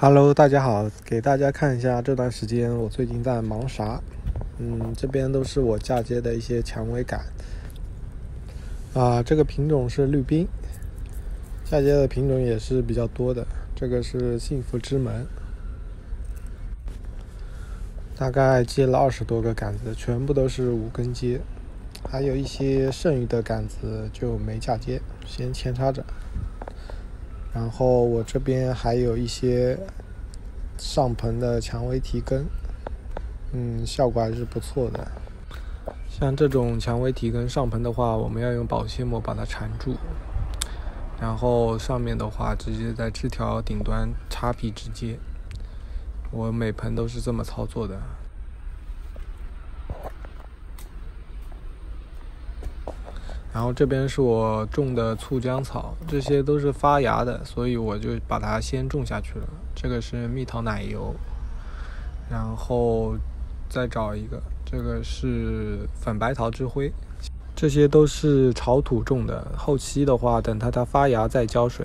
Hello，大家好，给大家看一下这段时间我最近在忙啥。嗯，这边都是我嫁接的一些蔷薇杆。啊，这个品种是绿冰，嫁接的品种也是比较多的。这个是幸福之门，大概接了二十多个杆子，全部都是无根接，还有一些剩余的杆子就没嫁接，先扦插着。然后我这边还有一些上盆的蔷薇提根，嗯，效果还是不错的。像这种蔷薇提根上盆的话，我们要用保鲜膜把它缠住，然后上面的话直接在枝条顶端插皮直接。我每盆都是这么操作的。然后这边是我种的醋浆草，这些都是发芽的，所以我就把它先种下去了。这个是蜜桃奶油，然后再找一个，这个是粉白桃之灰，这些都是潮土种的。后期的话，等它它发芽再浇水。